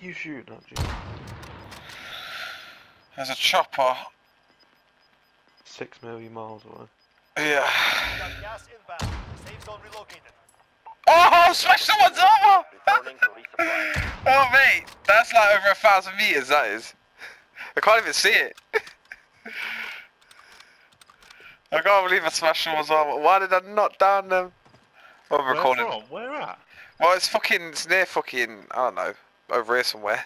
You shooting at, Jim? There's a chopper. Six million miles away. Yeah. Got gas inbound. Safe zone relocated. Oh, smash someone's armor! Returning. Oh, mate, that's like over a thousand meters, that is. I can't even see it. I can't believe I smashed someone's armor. Why did I knock down them? I'm Where recording. from? Where at? Well, it's fucking, it's near fucking, I don't know, over here somewhere.